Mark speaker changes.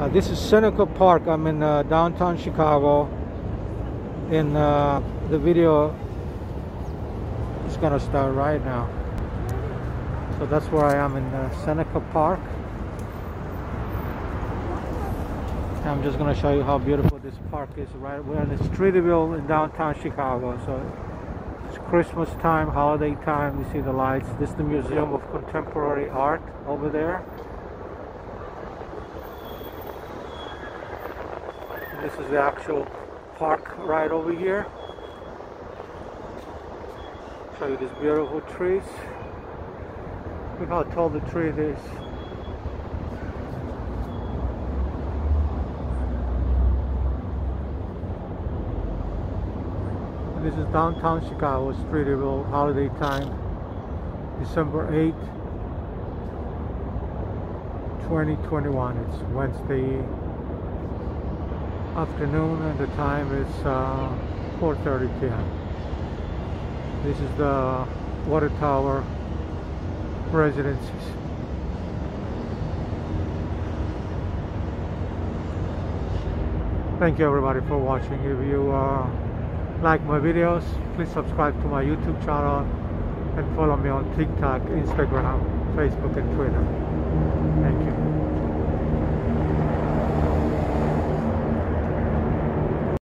Speaker 1: Uh, this is Seneca Park. I'm in uh, downtown Chicago. And uh, the video is gonna start right now. So that's where I am in uh, Seneca Park. I'm just gonna show you how beautiful this park is. Right, we're in the Streeterville in downtown Chicago. So it's Christmas time, holiday time. You see the lights. This is the Museum of Contemporary Art over there. This is the actual park right over here. Show you these beautiful trees. Look how tall the tree is. This is downtown Chicago, Streeterville, holiday time, December 8th, 2021. It's Wednesday afternoon and the time is uh, 4.30 p.m. This is the water tower residences. Thank you everybody for watching. If you uh, like my videos, please subscribe to my YouTube channel and follow me on TikTok, Instagram, Facebook and Twitter. Thank you.